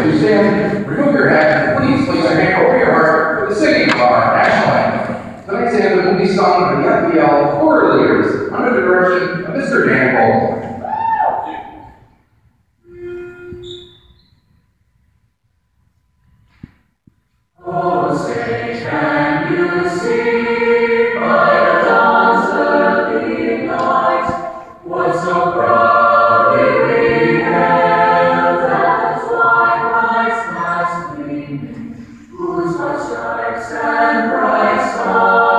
You stand, remove your please place your hand over your heart for the singing. Tonight's anthem will be sung by the under direction of Mr. Oh, say, can you see by the dawn's early light what so bright? Whose stripes and Christ.